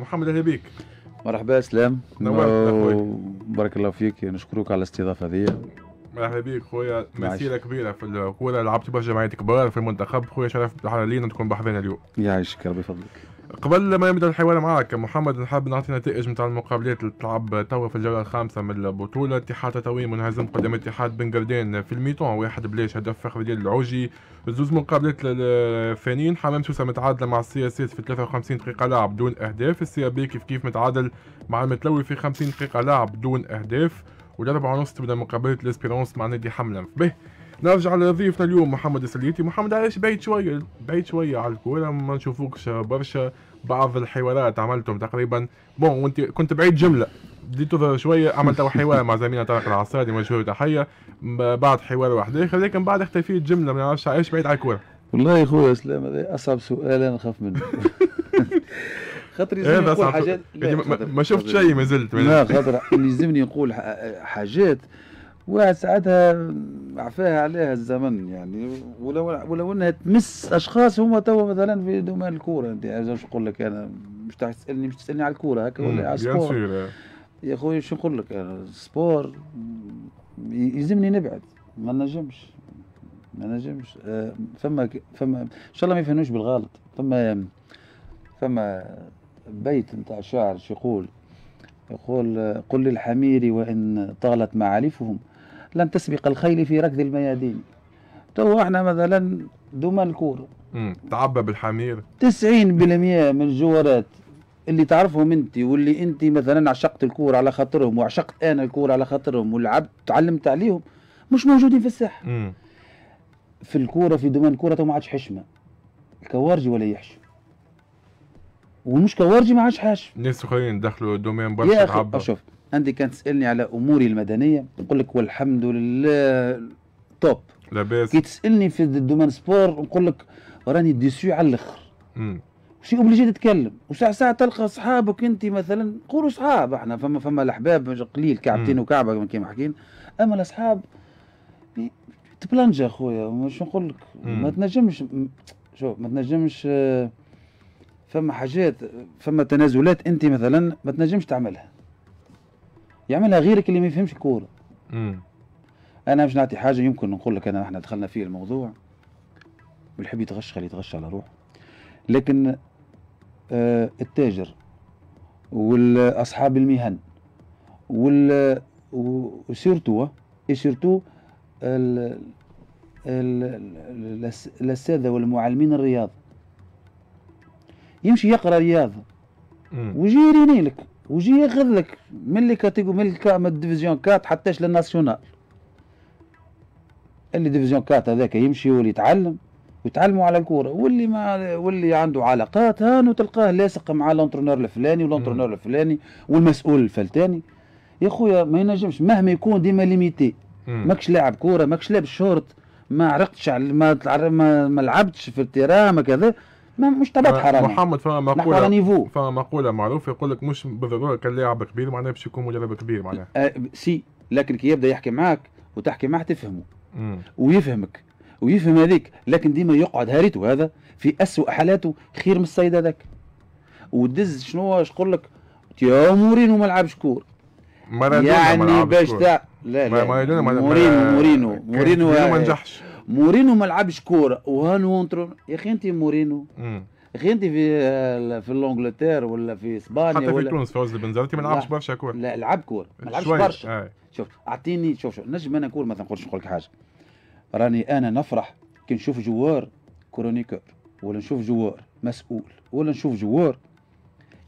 محمد أهلا بيك. مرحبا سلام. بارك الله فيك. نشكرك على الاستضافة هذه مرحبا بيك خويا. مسيرة كبيرة في الكوره لعبت برشا جمعيات كبار في المنتخب. خويا شرف لينا تكون بحضرنا اليوم. يعيشك ربي يفضلك. قبل ما نبدا الحوار معك محمد نحب نعطي نتائج نتاع المقابلات اللي تلعب توا في الجولة الخامسة من البطولة. اتحاد تطاوين منهزم قدام اتحاد بن قردان في ال mi-temps واحد بلاش هدف فخر العوجي. زوز مقابلات الثانيين حمام سوسة متعادلة مع ال CSS في 53 دقيقة لعب بدون أهداف. ال CAB كيف كيف متعادل مع المتلوي في 50 دقيقة لعب بدون أهداف. والاربعة ونص تبدأ مقابلة ال Espérance مع نادي حملة. باهي. نرجع لضيفنا اليوم محمد السليتي. محمد علاش بعيد شوية؟ بعيد شوية على الكورة ما نشوفوكش برشا. بعض الحوارات عملتهم تقريبا. bon وانت كنت بعيد جملة. بديت تظهر شوية عملت حوار مع زميلنا طارق العصاري مشهور تحية. بعد حوار واحد آخر لكن بعد اختفيت جملة. ما نعرفش علاش بعيد على الكورة. والله يا خويا سلام هذا أصعب سؤال أنا نخاف منه. خاطر يلزمني نقول حاجات يعني ما- شفت شيء ما زلت. لا خاطر يلزمني نقول حاجات. واحد ساعتها عفاها عليها الزمن يعني. ولو ولو إنها تمس أشخاص هما توا مثلا في domaine الكورة. أنت إيش نقول لك أنا؟ مش تسالني مش تسألني على الكورة هكا ولا على ال sport سور يا خويا شو نقول لك؟ أنا ال sport يلزمني نبعد. ما نجمش. ما نجمش. آه، فما فما إن شاء الله ما يفهموش بالغلط. فما فما بيت نتاع شاعر شو يقول يقول آه، قل للحمير وإن طالت معالفهم لن تسبق الخيل في ركض الميادين. تو إحنا مثلا دوما الكوره مم. تعبى بالحمير. 90% من الجوارات اللي تعرفهم انت واللي انت مثلا عشقت الكورة على خاطرهم وعشقت أنا الكورة على خاطرهم ولعبت تعلمت عليهم مش موجودين في الساحة. مم. في الكورة في domaine الكورة تو ما عادش حشمة. الكوارجي ولا يحشم. ومش كوارجي ما عادش حاشم ناس آخرين دخلوا domaine يا برشا أخي تعبى شوف عندي كان تسألني على أموري المدنية نقول لك والحمد لله top لاباس كي تسألني في ال domaine sport نقول لك راني déçu على الآخر. شي obligé تتكلم. وساعة ساعة تلقى اصحابك أنت مثلا؟ نقولوا اصحاب إحنا فما فما الأحباب قليل كعبتين. وكعبة كما حكينا. أما الأصحاب تبلنجا أخويا مش نقول لك. ما تنجمش شوف ما تنجمش فما حاجات فما تنازلات أنت مثلا ما تنجمش تعملها. يعملها غيرك اللي ما يفهمش الكورة. أنا باش نعطي حاجة يمكن نقول لك أنا إحنا دخلنا فيه الموضوع. والحب يتغش خليه يتغش على روحه. لكن آه التاجر واصحاب المهن وال وسيرتو اي سيرتو؟ الاساتذه والمعلمين الرياضه يمشي يقرأ رياضه. ويجي يريني لك ويجي ياخذ لك من اللي كاتيجو من من الديفيزيون 4 حتىش للناسيونال اللي ديفيزيون 4 هذاك يمشي واللي يتعلم ويتعلموا على الكورة. واللي ما واللي عنده علاقات هانو تلقاه لاصق مع الانترونور الفلاني والانترونور الفلاني والمسؤول الفلتاني يا خويا ما ينجمش. مهما يكون ديما limité. ماكش لاعب كورة ماكش لابس شورت ما عرقتش ما, ما لعبتش في ال terrain ما كذا. ما مش تبعت حرام محمد فما niveau. فما مقولة معروفة يقول لك مش بالضرورة كان لاعب كبير معناه باش يكون مدرب كبير معناه آه سي لكن كي يبدأ يحكي معاك وتحكي معاه تفهمه. مم. ويفهمك. ويفهم هذيك. لكن ديما يقعد هاريته هذا في أسوأ حالاته خير من السيد هذاك. ودز شنو اش نقول لك؟ يا مورينو ما لعبش كور. يعني باش. تاع لا لا. مورينو مورينو مورينو ما نجحش. مورينو ما لعبش كورة وهانو entraîneur يا أخي أنت مورينو. يا أخي أنت في آه، في ال Angleterre ولا في إسبانيا حتى في ولا تونس فوز البنزرتي ما. لعبش برشا كورة لا لعب كورة ما لعبش. برشا آه. شوف أعطيني شوف شوف نجم أنا نقول مثلا نقول نقول لك حاجة راني أنا نفرح كي نشوف joueur chroniqueur ولا نشوف joueur مسؤول ولا نشوف joueur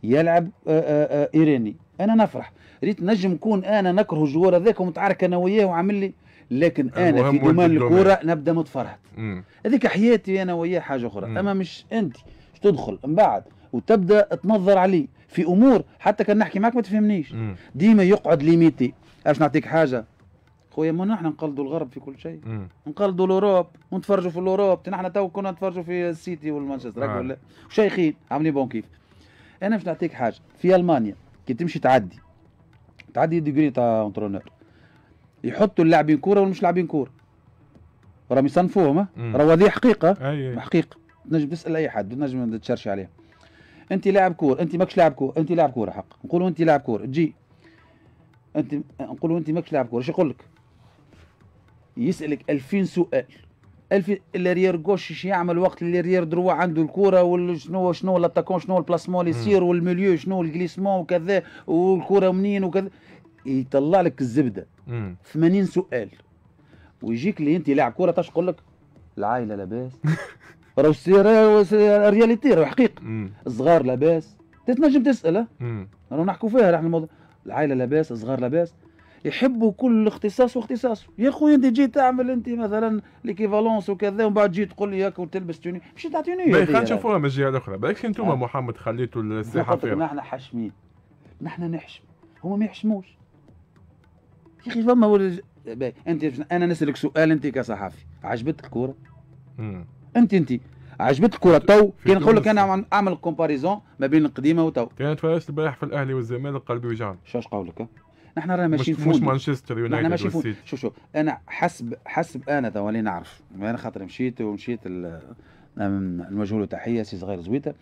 يلعب آآ آآ ايراني أنا نفرح ريت نجم نكون أنا نكره ال joueur هذاك ومتعارك أنا وياه وعامل لي لكن أنا في domaine. الكورة نبدأ متفرهد. هذيك حياتي أنا وياه حاجة أخرى. مم. أما مش أنت تدخل. من بعد وتبدأ تنظر عليه. في أمور حتى كان نحكي معك ما تفهمنيش. ديما يقعد limité. أش نعطيك حاجة؟ خويا ما نحن نقلدوا الغرب في كل شيء. نقلدوا ال Europe. ونتفرجوا في ال Europe. نحن تو كنا نتفرجوا في السيتي والمانشستر. آه. آه. ولا؟ وشيخين عاملين bon كيف؟ أنا باش نعطيك حاجة. في ألمانيا كي تمشي تعدي تعدي degré تاع entraîneur. يحطوا اللاعبين كورة والمش لاعبين كورة. راهم يصنفوهم. راهو هذه حقيقة؟ أي حقيقة. تنجم تسأل أي حد تنجم تشرشي عليه. أنت لاعب كورة أنت ماكش لاعب كورة أنت لاعب كورة حق. نقولوا أنت لاعب كورة تجي أنت نقولوا أنت ماكش لاعب كورة إيش يقول لك يسألك 2000 سؤال. الف ال arrière gauche إيش يعمل وقت ال arrière droit عنده الكورة وشنو شنو ال attaquant شنو ال placement اللي يصير وال milieu شنو ال glissement وكذا والكورة منين وكذا. يطلع لك الزبدة. مم. 80 سؤال. ويجيك اللي أنت لاعب كوره تاش تقول لك العائلة لاباس. راهو réalité راهو حقيقة. الصغار لاباس. تتنجم تسأل. راهو نحكوا فيها إحنا الموضوع. العائلة لاباس الصغار لاباس. يحبوا كل اختصاص واختصاصه. يا خويا أنت جيت تعمل أنت مثلا l'équivalence وكذا ومن بعد جيت تقول لي ياك وتلبس tenue. مش تعطيني باهي خلينا نشوفوها من الجهة الأخرى. بالك انتوما آه. محمد خليتوا الساحه فيها. نحن حاشمين. نحن نحشم. هما ما يحشموش. يا أخي فما ولد أنت أنا نسألك سؤال أنت كصحفي عجبتك الكوره. انت أنت عجبتك الكوره تو كي نقول لك. أنا عم- أعمل comparaison ما بين القديمة وتو. كانت فرست البارح في الأهلي والزمالك قلبي وجعني شاش قولك؟ نحن رانا مش, ماشيين مش فوندي مانشستر نحن يونايتد ماشيين فوندي والسيتي. شوف شوف أنا حسب حسب أنا تو اللي نعرف. أنا خاطر مشيت ومشيت نوجه له تحيه سي صغير زويتة.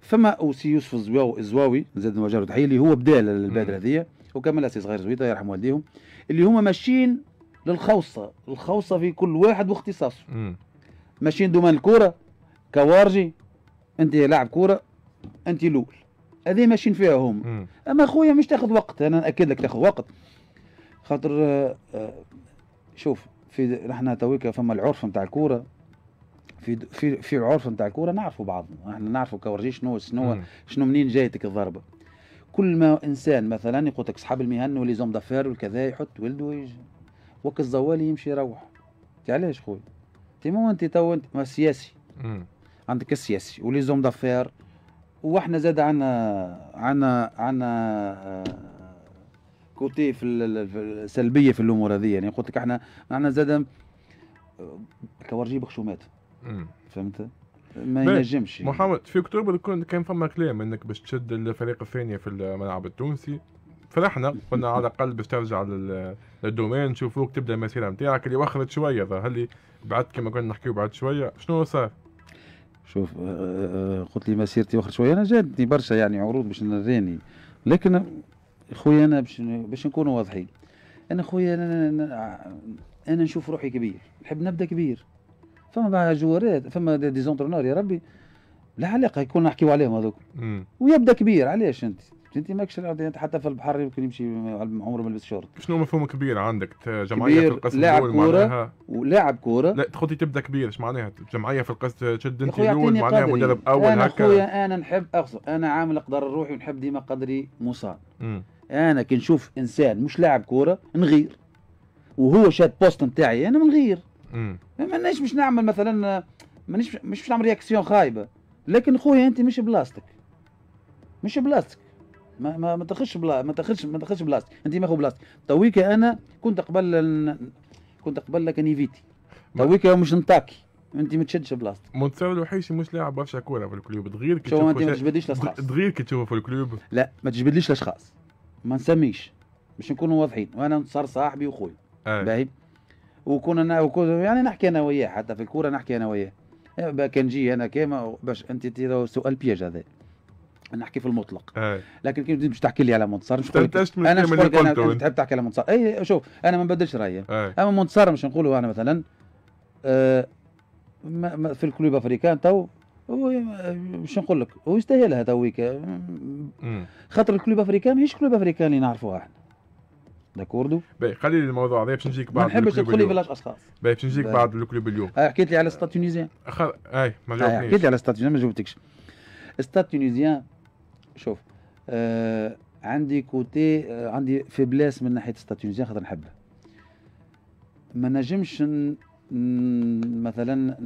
فما أوسي يوسف الزواوي الزواوي زاد نوجه له تحيه اللي هو بدا البادرة مم. هذيا وكملها سي صغير زويتة يرحم والديهم. اللي هما ماشيين للخوصة. الخوصة في كل واحد واختصاصه. ماشيين domaine الكوره كوارجي انت لاعب كورة انت الأول. هذه ماشيين فيها هم. أما خويا مش تاخذ وقت أنا ناكد لك تاخذ وقت. خاطر آه، آه، شوف في نحن تويك فما العرف نتاع الكورة. في في في العرف نتاع الكورة نعرفوا بعضنا. إحنا نعرفوا كورجي شنو شنو. شنو منين جايتك الضربة. كل ما إنسان مثلا يقول لك اصحاب المهن و les hommes d'affaires والكذا يحط ولده ويجي وك الزوالي يمشي يروح. انت علاش خويا؟ انت مو أنت تو انت ما سياسي. مم. عندك السياسي و les hommes d'affaires وإحنا زاد عنا عنا عنا آه، côté في ال- ال- في السلبيه في الأمور هذه. يعني قلت لك إحنا عنا زاد آه، كورجي بخشومات. فهمت؟ ما. ينجمش محمد في أكتوبر كان فما كلام إنك باش تشد الفريق الثاني في الملعب التونسي. فرحنا قلنا على الأقل باش ترجع لل- لل domaine نشوفوك تبدأ المسيرة نتاعك اللي وخرت شوية. ظهر لي بعد كما كنا نحكيو بعد شوية. شنو صار؟ شوف آه، آه، قلت لي مسيرتي اخر شوية. أنا جاتني برشا يعني عروض باش نراني. لكن خويا أنا باش باش نكونوا واضحين. أنا خويا أنا, أنا, أنا نشوف روحي كبير. نحب نبدأ كبير. فما جوارات فما des entraîneurs يا ربي لا علاقة يكون نحكيو عليهم هذوك. ويبدأ كبير علاش أنت؟ أنت ماكش أنت حتى في البحر يمكن يمشي عمره ما لبس شورت. شنو مفهوم كبير عندك؟ جمعية في كبير، القسم لاعب. معناها؟ ولاعب كورة. لا تخطي تبدأ كبير إيش معناها؟ جمعية في القسم تشد أنت الأول معناها. مدرب أول أنا خويا أنا نحب اقصد أنا عامل قدر الروحي ونحب ديما قدري مصان. أنا كي نشوف إنسان مش لاعب كورة نغير. وهو شاد poste نتاعي أنا منغير. مم. مانيش مش نعمل مثلا مانيش مش مش نعمل réaction خايبة. لكن خويا أنت مش بلاصتك. مش بلاصتك. ما ما ما تاخذش بلا ما تاخذش ما تاخذش بلاصتك. أنت ماخذ بلاصتك. تويك أنا كنت قبل كنت قبل لك نيفيتي ما- تويك مش نطاكي أنت ما تشدش بلاصتك. منتصر الوحيشي مش لاعب برشا كورة في ال Club. تغير كي شو أنت ما تجبدليش الاشخاص تغير كي تشوفه في ال Club. لا ما تجبدليش الاشخاص ما نسميش. باش نكونوا واضحين. وأنا صار صاحبي وخوي آه. باهي؟ وكون يعني نحكي أنا وياه حتى في الكورة نحكي أنا وياه. بقى كان جي أنا كيما باش أنت سؤال piège هذا. نحكي في المطلق. آه. لكن كي باش تحكي لي على منتصر مش من أنا مش أنا تحب تحكي على منتصر. اي شوف أنا ما نبدلش رأيي. آه. أما منتصر مش نقولوا أنا مثلا. آه ما في ال Club Africain تو مش نقول لك؟ هو يستاهلها تويك. خاطر ال Club Africain ماهيش Club Africain اللي نعرفوها إحنا. d'accord. باهي خلي لي الموضوع. هذا باش نجيك ما بعد نحبش ال Club تدخل لي بلاش أشخاص. باهي باش نجيك. بعد ال Club اليوم. آه، حكيت لي على Stade Tunisien. خل... أي ما آه، حكيت جاوبنيش لي على Stade Tunisien ما جاوبتكش. Stade Tunisien شوف آه عندي côté آه عندي faiblesse من ناحية Stade Tunisien خاطر نحبها. ما نجمش ن... مثلا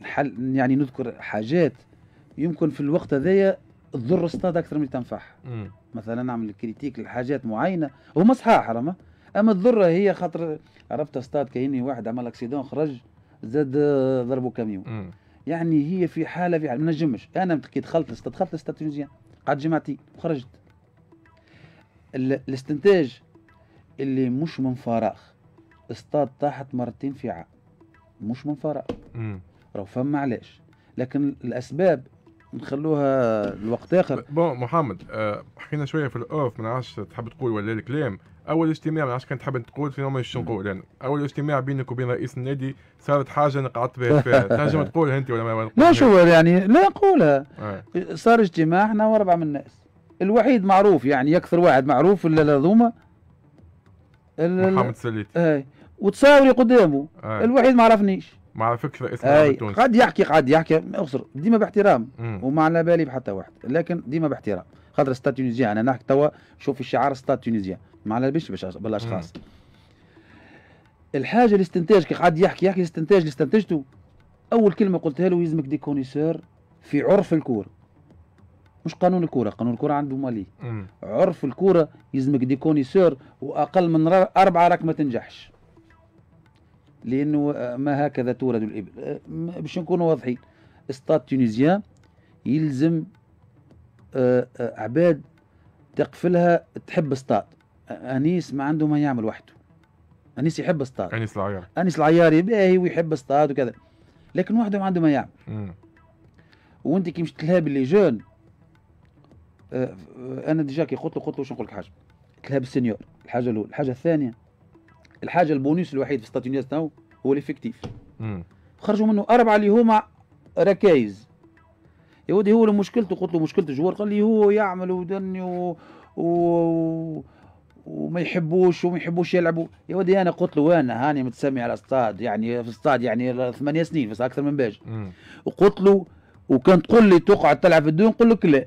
نحل يعني نذكر حاجات يمكن في الوقت هذايا تضر الستاد أكثر من تنفعها. مثلا نعمل كريتيك لحاجات معينة هما صحاح راما أما الضره هي خاطر عرفت؟ استاد كايني واحد عمل أكسيدون خرج زاد آه، ضربه كاميون. يعني هي في حالة في حالة ما نجمش. أنا كي دخلت الاستاد دخلت تونسيان قعدت جمعتي وخرجت ال- الاستنتاج اللي مش من فراغ. استاد طاحت مرتين في عام مش من فراغ. راهو فما علاش. لكن الأسباب نخلوها لوقت آخر. بون محمد آه، حكينا شوية في الأوف ما نعرفش تحب تقول ولا الكلام. أول اجتماع ما نعرفش كان تحب تقول في يوم شو نقول يعني أول اجتماع بينك وبين رئيس النادي صارت حاجة أنا قعدت بها فيها تنجم تقولها أنت ولا ما لا شو يعني لا نقولها. آه. صار اجتماع إحنا وأربعة من الناس. الوحيد معروف يعني أكثر واحد معروف الا هذوما محمد سليت. اي وتصاوري قدامه. آه. الوحيد ما عرفنيش. ما عرفكش رئيس أي التونسي. قد يحكي قد يحكي اخسر ديما باحترام. مم. وما على بالي بحتى واحد. لكن ديما باحترام. خاطر Stade Tunisien أنا نحكي توا شوف الشعار Stade Tunisien ما على باليش بالأشخاص. الحاجة الاستنتاج كي قعد يحكي يحكي الاستنتاج اللي استنتجته. أول كلمة قلتها له يلزمك des connaisseurs في عرف الكورة. مش قانون الكورة. قانون الكورة عنده مالي. عرف الكورة يلزمك des connaisseurs وأقل من أربعة راك ما تنجحش. لأنه آه، ما هكذا تورد الابل آه، م- باش نكونوا واضحين. Stade Tunisien يلزم آه، عباد تقفلها تحب استاد أنيس ما عنده ما يعمل وحده. أنيس يحب استاد أنيس العيار. أنيس العياري باهي ويحب استاد وكذا. لكن وحده ما عنده ما يعمل. مم. وأنت كي مش تلهى باللي جون أنا ديجا كي قلت له قلت له واش نقول لك حاجة؟ تلهى بالسينيور الحاجة الاولى الحاجة الثانية الحاجة البونيس الوحيد في تاعو هو ليفيكتيف مم. خرجوا منه أربعة اللي هما ركايز يا ودي هو مشكلته قلت له مشكلته الجوار قال لي هو يعمل ودني و... و... وما يحبوش وما يحبوش يلعبوا. يا ودي أنا قلت له أنا هاني متسمي على استاد يعني في استاد يعني ثمانية سنين بس أكثر من مم. وقلت له وكان تقول لي تقعد تلعب في الدون نقول لك لا.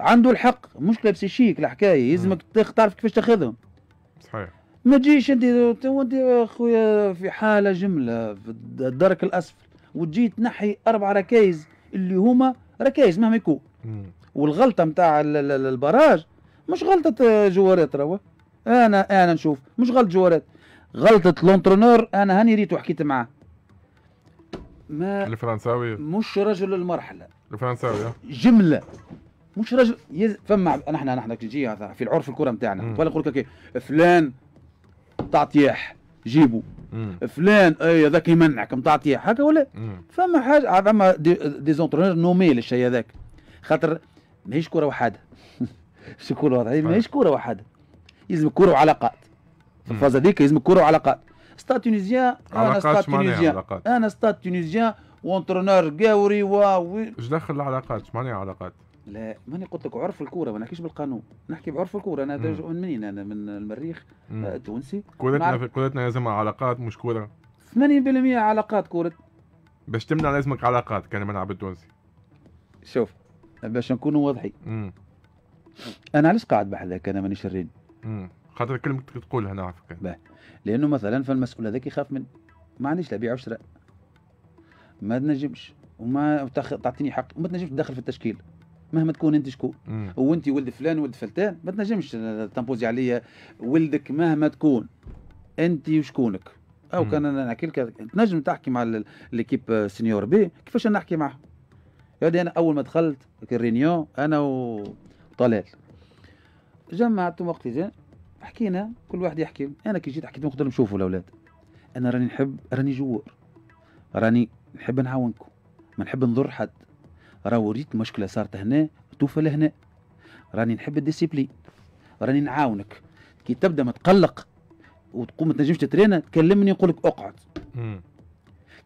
عنده الحق. مشكلة بسيشيك الحكاية يلزمك تعرف كيفاش تاخذهم. ما تجيش انت انت يا خويا في حالة جملة في الدرك الأسفل وتجي تنحي أربع ركايز اللي هما ركايز مهما يكون. والغلطة نتاع ال- ال- البراج مش غلطة جوارات روا أنا أنا نشوف مش غلطه جوارات. غلطة لونترونور أنا هاني ريت وحكيت معاه. ما الفرنساوي. مش رجل المرحلة. الفرنساوي آه. جملة. مش رجل يز... فما نحن نحن نجي في العرف الكرة نتاعنا. ولا نقول لك فلان تعطيح جيبه مم. فلان اي هذاك يمنعك متعطيح هكا ولا. فما حاجة فما دي, دي زونترونور نومي للشيء هذاك خاطر ماهيش كرة وحدة مش كرة واحدة ماهيش كرة وحدة يلزم كرة وعلاقات في مم. ال phase هذيك يلزم كرة وعلاقات Stade Tunisien أنا علاقات Stade Tunisien؟ أنا Stade Tunisien و entraîneur قاوري و إيش دخل العلاقات؟ إيش معناها علاقات؟ لا ماني قلت لك عرف الكورة ما نحكيش بالقانون. نحكي بعرف الكورة. أنا من منين؟ أنا من المريخ. آه، تونسي كورتنا. في كورتنا لازمها علاقات مش كورة. 80% علاقات كورة. باش تمنع لازمك علاقات كان الملعب التونسي. شوف باش نكونوا واضحين. أنا علاش قاعد بحذاك أنا مانيش شرين. خاطر كلمة تقولها نعرفك لأنه مثلا فالمسؤول هذاك يخاف من ما عنديش لا بيع وشراء. ما تنجمش. وما تعطيني حق. وما تنجمش تدخل في التشكيل. مهما تكون انت شكون. وانت ولد فلان ولد فلتان ما تنجمش تنبوزي عليا ولدك مهما تكون. انت وشكونك؟ أو. كان أنا نحكي لك تنجم تحكي مع l'équipe senior بي كيفاش نحكي معهم يعني أنا أول ما دخلت ال réunion أنا وطلال جمعت وقتي زين حكينا كل واحد يحكي. أنا كي جيت حكيت لهم قلت لهم شوفوا الأولاد. أنا راني نحب راني joueur. راني نحب نعاونكم. ما نحب نضر حد. راه وريت مشكلة صارت هنا توفى لهنا. راني نحب ال discipline. راني نعاونك. كي تبدأ متقلق وتقوم ما تنجمش تترينا تكلمني نقول لك اقعد. مم.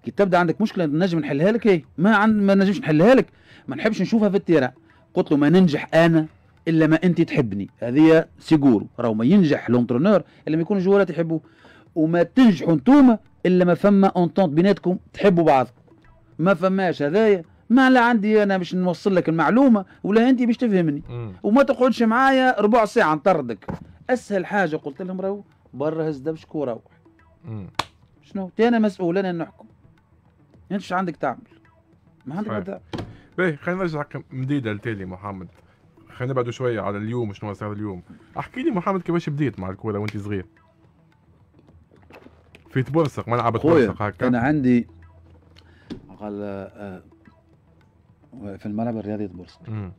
كي تبدأ عندك مشكلة نجم نحلها لك هي ما عند ما نجمش نحلها لك. ما نحبش نشوفها في ال terrain. قلت له ما ننجح أنا إلا ما أنت تحبني. هذه c'est sûr. راهو ما ينجح l'entraîneur إلا ما يكون الجوارات يحبوه. وما تنجحوا انتوما إلا ما فما entente بيناتكم تحبوا بعضكم. ما فماش هذايا. ما لا عندي أنا باش نوصل لك المعلومة ولا أنت باش تفهمني. مم. وما تقعدش معايا ربع ساعة نطردك. أسهل حاجة قلت لهم راهو برا هز دبشك وروح. شنو؟ أنا مسؤول أنا نحكم. أنت إيش عندك تعمل؟ ما عندك تعمل. باهي خلينا نرجع مديدة لتالي محمد. خلينا نبعدوا شوية على اليوم شنو صار اليوم. احكي لي محمد كيفاش بديت مع الكورة وأنت صغير. في تبرسق ملعب تبرسق هكا. أنا عندي قال آه، في الملعب الرياضي مم.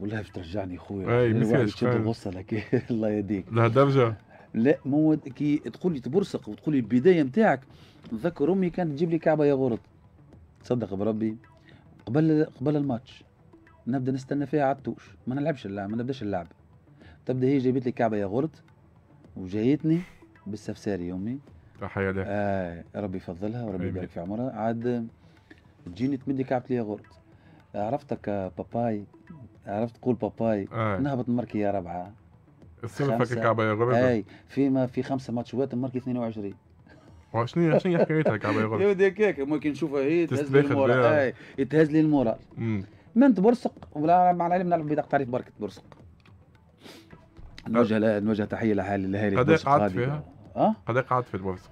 والله باش ترجعني خويا. أي، الواحد message يشد كان. الغصه لك الله يهديك. لهالدرجة لا مو كي تقول لي تبرسق وتقول لي البداية نتاعك نذكر أمي كانت تجيب لي كعبة ياغورت. تصدق بربي قبل قبل الماتش. نبدأ نستنى فيها عطوش ما نلعبش اللعب ما نبدأش اللعب. تبدأ هي جابت لي كعبة ياغورت وجايتني بالسفساري تحية له آه ربي يفضلها وربي يبارك. في عمرها. عاد تجيني تمدي كعبة لي ياغورت عرفتك باباي؟ عرفت تقول باباي؟ آه. نهبط مركي يا ربعة. خمسة. كعبة يا غرب إي فيما في خمسة ماتشات مركي 22 شنو شنو حكايتها كعبة يا يا غرب ودي هكاك ممكن نشوفها هي تهز لي المورال. إي يتهز لي المورال. من تبرسق؟ ولا مع العلم نلعب بطاقة تعريف بركة تبرسق. نوجه نوجه تحية لحالي لهالي قد قعدت. فيها؟ أه؟ قد قعدت في البورصة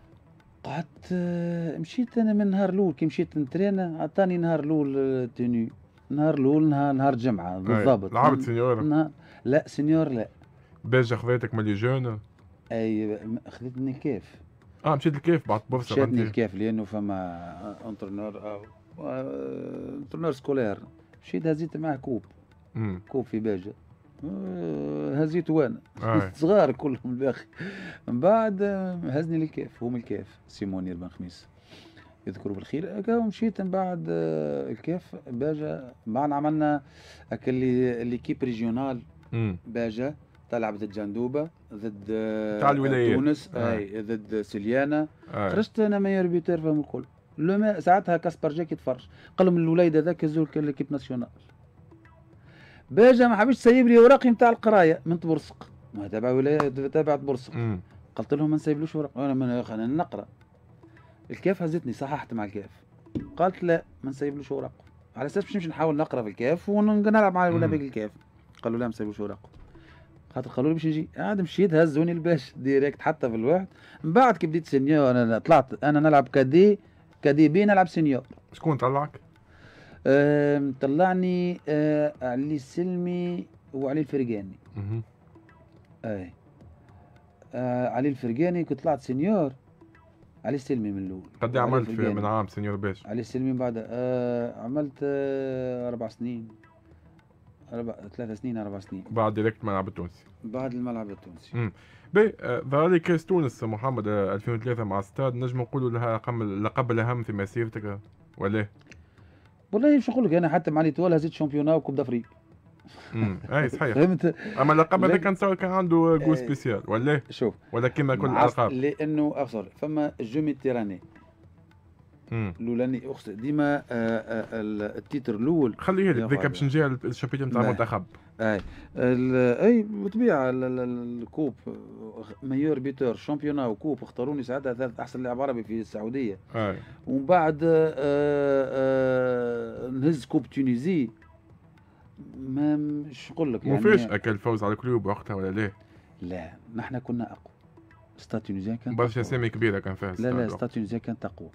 قعدت آه، مشيت أنا من نهار الأول كي مشيت نترينا عطاني نهار الأول آه، توني. نهار الأول نهار نهار جمعة بالضبط. لعبت سينيورا نهار لا سينيور لا. باجة خذيتك من لي جون؟ أي خذتني كيف؟ آه مشيت الكيف بعد شاتني فهمتي؟ الكيف لأنه فما انترنور أو- آه، انترنور سكولير. مشيت هزيت معاه كوب. أمم. كوب في باجة. هزيت وأنا. صغار كلهم الاخي من بعد آه، هزني للكيف هو من الكيف سي منير بن خميس يذكروا بالخير. هكا ومشيت من بعد آه، الكيف. باجا بعد عملنا هكا اللي l'équipe régionale. باجا تلعب ضد جندوبة ضد آه، تاع الولايات. تونس. أي. ضد سليانه. خرجت أنا meilleur buteur فهم الكل. ساعتها كاسبرجاك يتفرج قال لهم الوليد هذاك هزوه ل l'équipe nationale. باجا ما حبش تسيب لي اوراقي نتاع القراية من تبرسق. ما تابع ولايه تابع تبرسق. أمم. قلت لهم ما نسيبلوش ورق. أنا من أنا نقرأ. الكيف هزتني صححت مع الكيف قالت لا ما نسيبلوش ورق. على أساس باش نمشي نحاول نقرأ في الكيف ونلعب مع. باقي الكيف قالوا لا ما نسيبلوش ورق. خاطر قالوا لي باش نجي عاد مشيت هزوني الباجة direct حتى في الواحد. من بعد كي بديت sénior أنا طلعت أنا نلعب كدي كدي بي نلعب sénior شكون طلعك؟ طلعني أه، علي السلمي وعلي الفرقاني. أمم. أي. آه علي الفرقاني كنت طلعت sénior. علي السلمي من الأول. قد إيه عملت في. من عام sénior باش؟ علي السلمي من بعد آه عملت آه أربع سنين. أربع ثلاث سنين أربع سنين. بعد direct ملعب التونسي. بعد الملعب التونسي. باهي آه، ظهر لي كاس تونس محمد آه، 2003 مع ستاد. نجم نقولوا لها اللقب الأهم في مسيرتك آه، ولا؟ والله مش نقول لك أنا حتى مع l'Étoile هزيت championnat و coupe d'Afrique اي صحيح. فهمت؟ أما اللقب هذا كان تصور كان عنده جو إيه. سبيسيال ولا؟ شوف. ولا كيما كل الالقاب لأنه آه surtout فما jeux méditerranéens. امم الأولاني اقصد ديما آه آه ال- ال titre الأول خليه لك. باش نجي على ال chapitre نتاع. المنتخب أي أي بالطبيعه ال- ال- ال coupe meilleur buteur championnat و coupe اختاروني ساعتها ثالث أحسن لاعب عربي في السعودية أي ومن بعد آه، آه، نهز coupe Tunisie ما مش نقول لك يعني مفاجأة الفوز على ال Club وقتها ولا ليه؟ لا نحن كنا أقوى Stade Tunisien كان برشا. اسامي كبيرة كان فيها لا لا. Stade Tunisien كانت اقوى.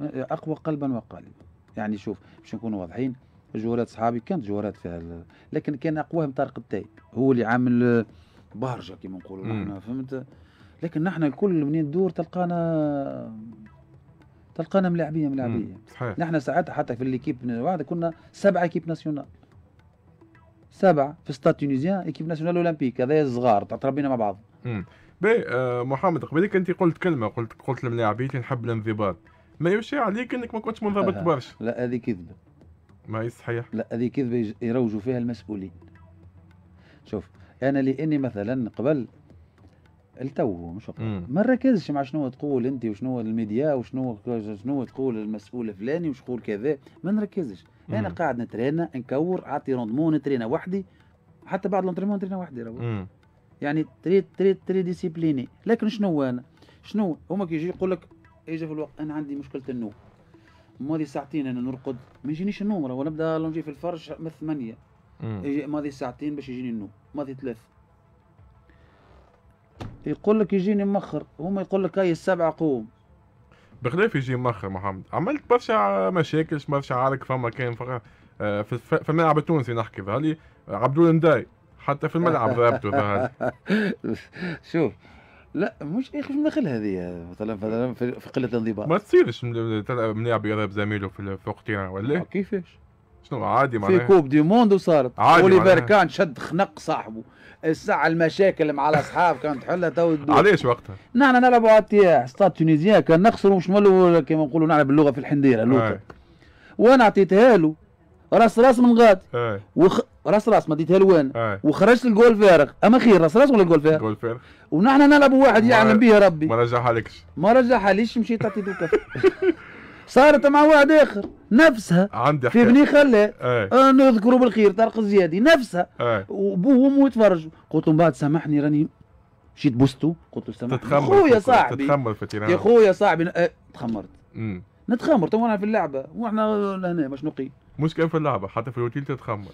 أقوى قلبا وقالبا يعني شوف باش نكونوا واضحين جوارات صحابي كانت جوارات فيها لكن كان اقواهم طارق التاي هو اللي عامل بهرجة كما نقولوا فهمت؟ لكن نحن الكل منين ندور تلقانا تلقانا ملاعبية ملاعبية. صحيح. نحن ساعتها حتى في l'équipe واحدة كنا سبعة équipe nationale. سبعة في Stade Tunisien équipe nationale olympique هذا صغار تربينا مع بعض. مم. باهي آه محمد قبليك أنت قلت كلمة قلت قلت لملاعبيتي نحب الانضباط. ما يمشي عليك إنك ما كنتش منضبط آه. برشا. لا هذه كذبة. ما هي صحيح؟ لا هذه كذبه يروجوا فيها المسؤولين. شوف أنا لاني مثلا قبل التو مش قبل. ما نركزش مع شنو تقول أنت وشنو الميديا وشنو شنو تقول المسؤول الفلاني وش تقول كذا. ما نركزش. أنا. قاعد نترينا نكور عطي rendement نترينا وحدي. حتى بعد ال entraînement نترينا وحدي راهو مم. يعني très très très discipliné لكن شنو أنا؟ شنو؟ هما كي يجي يقول لك يجي في الوقت أنا عندي مشكلة النوم. ماضي ساعتين أنا نرقد. ما يجينيش النوم راه ونبدأ نجي في الفرش من ثمانية. ماضي ساعتين باش يجيني النوم. ماضي ثلاث. يقول لك يجيني مخر هما يقول لك هاي السبعة قوم. بخلاف يجي مؤخر محمد. عملت برشا مشاكل برشا عارك فما كان فقط آه، في الملعب التونسي نحكي ظهر لي عبدول نداي حتى في الملعب ضربته ظهر لي. شوف لا مش يا أخي مش داخل هذه مثلا مثلا في في قلة الانضباط ما تصيرش ملاعب يضرب زميله في في وقتها ولا إيه؟ كيفاش شنو عادي في معناها كوب دي موند وصارت عادي اوليفر. كان شد خنق صاحبه الساعة المشاكل مع الأصحاب كانت تحلها تو. علاش وقتها؟ نحن نلعبوا على التياح ستاد تونيزيان كان نخسروا مش مالو كما نقولوا نلعب اللغة في الحنديرة لوطا آه. وأنا أعطيتها له راس راس من غاد أي وخ... راس راس ما ديتها لوين؟ اي وخرجت الجول فارغ. أما خير راس راس ولا جول فارغ؟ جول فير ونحن نلعب واحد يعلم به ربي. ما رجعها لكش. ما رجعها ليش مشيت تعطي دوكا؟ صارت مع واحد آخر نفسها. عندي في بني خلاه آه. نذكره بالخير طارق الزيادي نفسها. اي وابوه وامه يتفرجوا قلت له من بعد سامحني راني مشيت بوستو. قلت له سامحني. تتخمر خويا صاحبي. تتخمر يا خويا صاحبي آه، تخمرت. نتخمر تو في اللعبة. وإحنا لهنا باش نقيم. مش كان في اللعبة حتى في الوتيل تتخمر.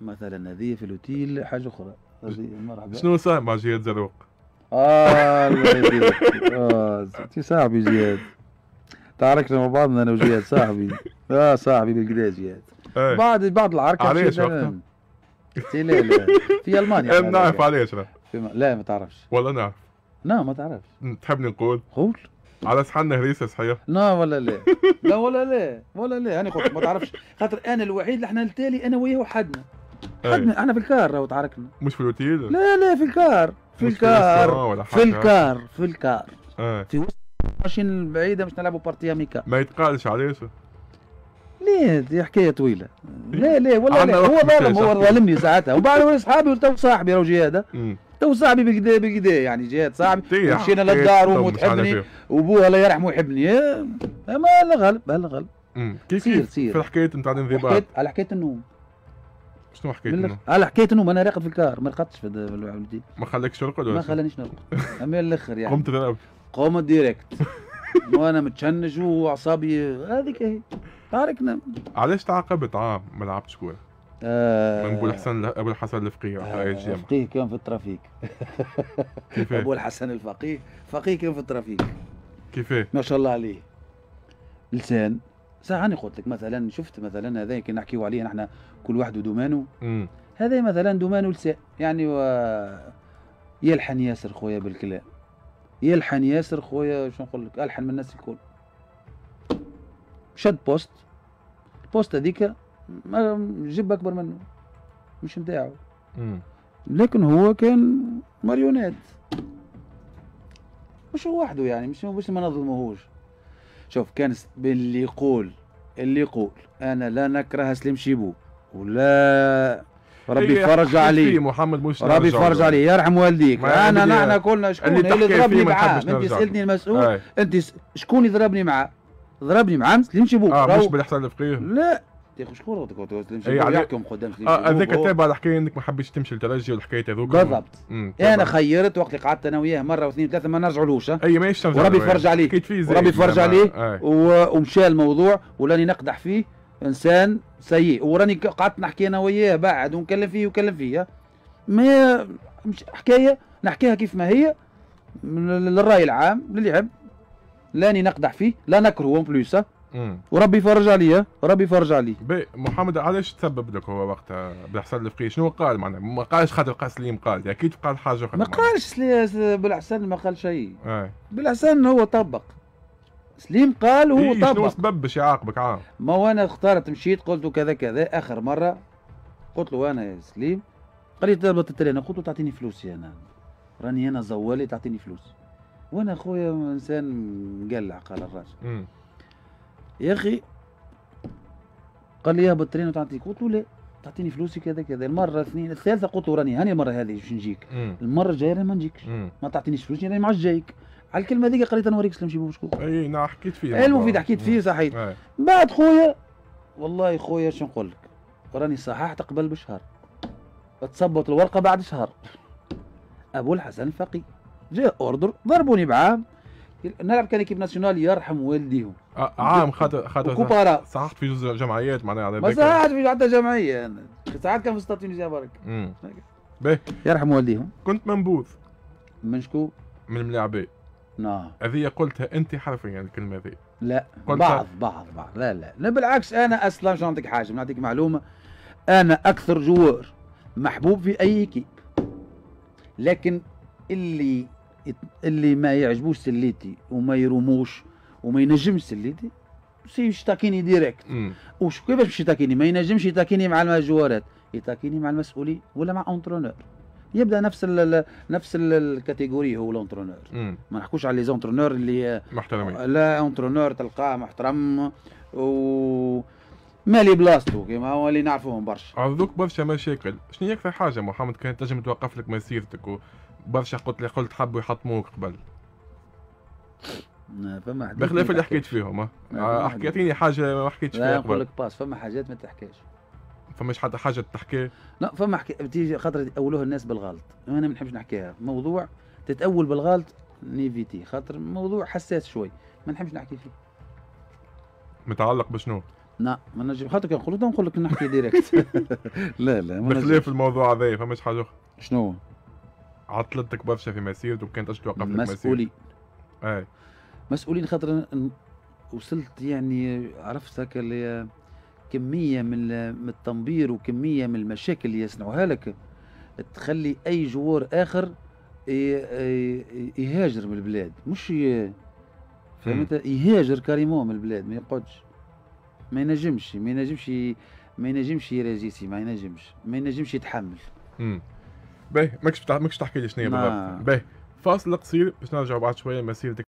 مثلا هذه في الأوتيل حاجة أخرى. هذه مرحبا. شنو صار مع جهاد زروق؟ آه آه أنت صاحبي زياد تعاركنا مع بعضنا أنا وزياد صاحبي. آه صاحبي بالكدا زياد اي بعد بعد العركة علاش؟ قلت لا لا. في ألمانيا أنا أنا نعرف. علاش لا. ما تعرفش. والله نعرف. لا ما تعرفش. تحبني نقول؟ قول. على صحن هريسة صحيح؟ لا ولا لا. لا ولا لا. ولا لا. أنا قلت ما تعرفش. خاطر أنا الوحيد اللي إحنا التالي أنا وياه وحدنا. حدنا إحنا في ال car راهو تعاركنا. مش في الوتيل لا لا في ال car. في مش ال car. في. ال car في الكار. في وسط ماشيين البعيده باش نلعبوا partie amicale ما يتقالش علاش ليه؟ دي حكاية طويلة. لا لا ولا لا. هو ظالم هو. ظالمني ساعتها. وبعد هو أصحابي تو صاحبي راهو جهاد. تو صاحبي بكدا بكدا يعني جهاد صاحبي. مشينا للدار وامه مش تحبني. إيه. وابوه الله يرحمه يحبني. إيه، ما لا غلب لا غلب أمم. كيف؟ سير- سير. في الحكاية نتاع الانضباط. حكيت على حكاية النوم. شنو حكيت من إنه؟ الأخ- على حكايه النوم أنا راقد في ال car ما رقدتش في الوتيل ما خلاكش ترقد ولا ما؟ خلانيش نرقد. أما الأخر يعني. قمت تلعب قوم direct. وأنا متشنج واعصابي هذيك هي. تعاركنا. علاش تعاقبت؟ عام ما لعبتش كورة. آه. من أبو الحسن أبو الحسن الفقيه على اي جيم فقيه كان في ال trafic. أبو الحسن الفقيه. فقيه كان في ال trafic. كيفاه؟ ما شاء الله عليه. لسان. ساعة قلت لك مثلا شفت مثلا هذا كي نحكيو عليه نحن كل واحد و domaine ه. أمم. هذا مثلا domaine ه لسان يعني و... يلحن ياسر خويا بالكلام. يلحن ياسر خويا شو نقول لك؟ ألحن من الناس الكل. شد poste. ال poste هذيك ما جيب أكبر منه. مش نتاعو. لكن هو كان marionnette. مش هو وحده يعني مش مش ما نظلموهوش. شوف كان اللي يقول اللي يقول أنا لا نكره سليم شيبوب. ولا ربي هي يفرج فيه عليه. محمد مش ربي يفرج. عليه يرحم والديك. أنا نحن كلنا شكون اللي اللي, ضربني معاه. انت. سالتني المسؤول. أنت شكون اللي ضربني معاه؟ ضربني معاه سليم شيبوب. آه مش بالحسن الفقيه لا. يا أخي شكون يحكم قدام آه هذاك تابع الحكاية إنك ما حبيتش تمشي للترجي والحكايه هذوك بالضبط أنا. خيرت وقت اللي قعدت أنا وياه مرة واثنين ثلاثة ما نرجعولوش ها. اي ماشي ترجع وربي يفرج. عليه. وربي يفرج عليه آه. ومشى الموضوع ولاني نقدح فيه إنسان سيء وراني قعدت نحكي أنا وياه بعد ونكلم فيه وكلم فيه. ما مش حكاية نحكيها كيف ما هي للرأي العام للي يحب لاني نقدح فيه لا نكرهه en plus. وربي يفرج عليه ها. ربي يفرج عليه باهي محمد علاش تسبب لك هو وقتها؟ بالحسن الفقيه شنو قال معناها؟ ما قالش خاطر قال سليم قال أكيد قال حاجة أخرى ما. قالش بالحسن ما قال شيء. آه. بالحسن هو طبق. سليم قال هو إيه شنو طبق. سبب باش يعاقبك؟ عام ما وأنا اخترت مشيت قلت له كذا كذا آخر مرة. قلت له أنا يا سليم قال لي طلبت التلي أنا قلت له تعطيني فلوسي أنا. راني أنا زوالي تعطيني فلوس وأنا أخويا إنسان مقلع قال الراجل. يا أخي قال لي اهبط ترين وتعطيك قلت له لا تعطيني فلوسي كذا كذا. المرة اثنين الثالثة قلت له راني هاني المرة هذه باش نجيك. المرة الجاية راني ما نجيكش. ما تعطينيش فلوسي راني ما عادش جايك. على الكلمة هذيك قال لي تنوريك سلام شي شكون؟ أي نعم حكيت فيه. المفيد حكيت فيه صحيح. آه. بعد خويا والله خويا شو نقول لك؟ راني صححت قبل بشهر. تصبت الورقة بعد شهر. أبو الحسن الفقي جاء أوردر ضربوني بعام. نلعب كان كيف ناسيونال يرحم والديهم. آه، عام خاطر خاطر صححت في جزء جمعيات معناها على ما ساعات في حتى جمعية. أنا ساعات كان في ستاد تونسيا برك. باهي. يرحم والديهم. كنت منبوذ من شكو؟ من الملاعبين نعم. هذه قلتها أنت حرفيا الكلمة هذه. لا. بعض بعض بعض. لا لا. لا بالعكس أنا أصلا شو نعطيك حاجة؟ نعطيك معلومة. أنا أكثر joueur محبوب في أي équipe. لكن اللي اللي ما يعجبوش سليتي وما يروموش وما ينجمش سليتي سي يشتكيني direct. وش كيفاش باش يشتكيني ما ينجمش يتاكيني مع الجوارات يتاكيني مع المسؤولين ولا مع entraîneur يبدأ نفس ال نفس ال- ال catégorie هو ال entraîneur أمم. ما نحكوش على les entraîneurs اللي محترمين. لا entraîneur تلقاه محترم و مالي بلاصتو كيما هو اللي نعرفوهم برشا. عرضوك برشا مشاكل شنو هي أكثر حاجة محمد؟ كانت تنجم توقف لك مسيرتك وبرشا قلت لي قلت حبوا يحطموك قبل. فما حاجات بخلاف اللي حكيت. فيهم اعطيني حاجة ما حكيتش فيها نقول قبل. لك باس فما حاجات ما تحكيش. فماش حتى حاجة تحكي؟ لا فما حكي بتيجي خاطر يأولوها الناس بالغلط. أنا ما نحبش نحكيها. موضوع تتأول بالغلط نيفيتي خاطر موضوع حساس شوي. ما نحبش نحكي فيه. متعلق بشنو؟ لا ما نجم خاطر كان نقول نقول لك نحكي direct لا لا. بخلاف الموضوع هذا فماش حاجة أخرى. شنو؟ عطلتك برشا في مسيرتك وكانت اش توقف لك مسؤولين أي. مسؤولين خاطر وصلت يعني عرفت هكا اللي كمية من ال- من التنبير وكمية من المشاكل اللي يصنعوها لك. تخلي أي joueur ي- يهاجر من البلاد. مش فهمت؟ يهاجر carrément من البلاد ما يقعدش. ما ينجمش ما ينجمش ما ينجمش يرازيسي ما ينجمش. ما ينجمش يتحمل. باهي ماكش. ماكش تحكي لي شنو هي. بالضبط باهي فاصل قصير باش نرجع بعد شوية مسيرتك